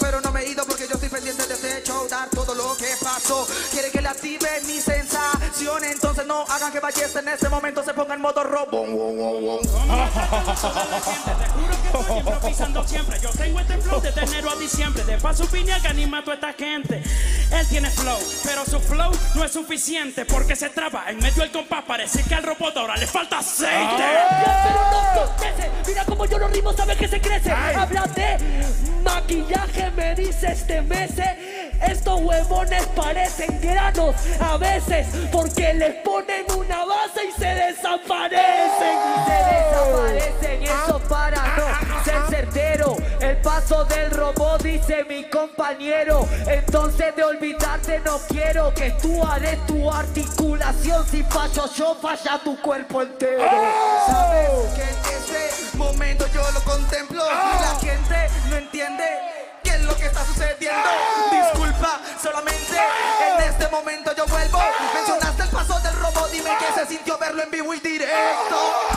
pero no me he ido porque yo estoy pendiente de este show, dar todo lo que pasó. Quiere que le active mi sensación, entonces no hagan que Ballesta en este momento se ponga en modo robo. Te juro que estoy improvisando siempre. Yo tengo este flow de enero a diciembre. De paso piña que anima a toda esta gente. Él tiene flow, pero su flow no es suficiente porque se traba en medio del compás. Parece que al robot ahora le falta aceite. ¡Oh! Pero. Mira como yo lo rimo, sabes que se crece. Háblate maquillaje, me dice este mes. Estos huevones parecen granos a veces porque les ponen una base y se desaparecen. Y se desaparecen, eso para no ser certero. El paso del robot dice mi compañero. Entonces de olvidarte no quiero que tú haré tu articulación. Si fallo yo, falla tu cuerpo entero. Sabes que ese este momento yo vuelvo. Mencionaste el paso del robo, dime que se sintió verlo en vivo y directo.